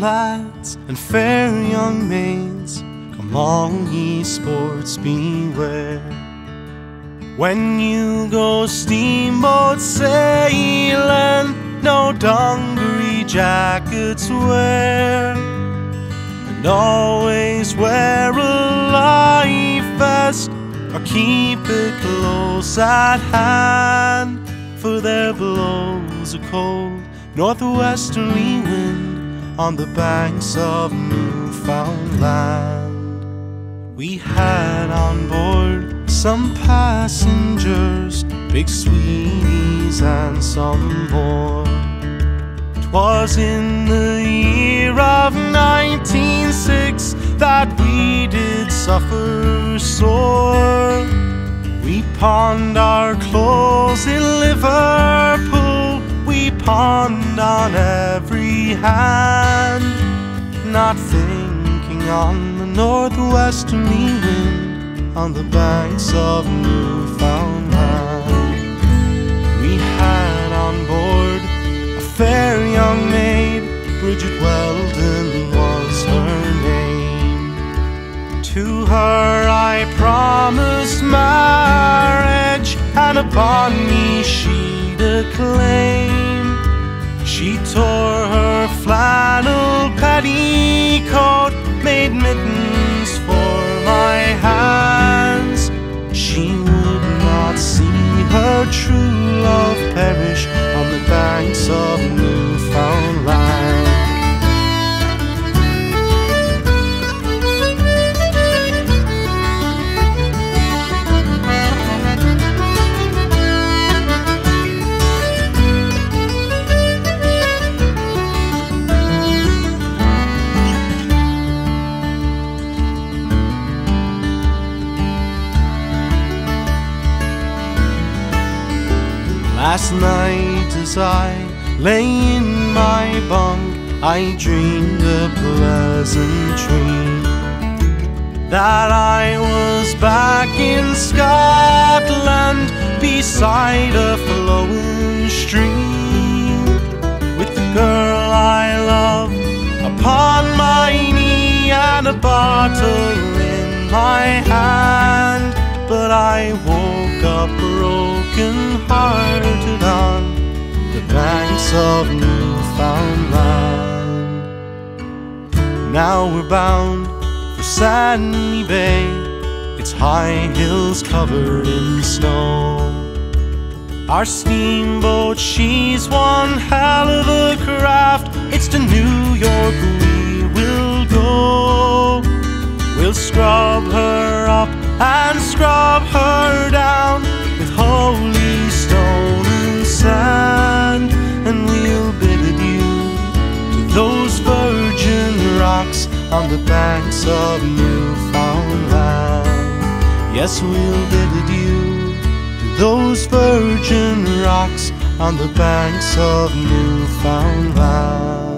lads and fair young maids, come all ye sports beware. When you go steamboat sailing, no dungaree jackets wear, and always wear a life vest or keep it close at hand, for there blows a cold northwesterly wind on the banks of Newfoundland. We had on board some passengers, big sweeties and some more. 'Twas in the year of 196 that we did suffer sore. We pawned our clothes in Liverpool, we pawned on every hand, not thinking on the northwesterly wind on the banks of Newfoundland. We had on board a fair young maid, Bridget Weldon was her name. To her I promised marriage, and upon me she'd a claim. She tore her flannel petticoat, made mittens for my hands. She would not see her true love perish on the banks of Last night as I lay in my bunk, I dreamed a pleasant dream that I was back in Scotland beside a flowing stream with the girl I love upon my knee and a bottle in my hand. But I woke up of Newfoundland. Now we're bound for Sandy Bay, its high hills covered in snow. Our steamboat, she's one hell of a craft. It's to New York we will go. We'll scrub her up and scrub her down with holy stone and sand, those virgin rocks on the banks of Newfoundland. Yes, we'll bid adieu to those virgin rocks on the banks of Newfoundland.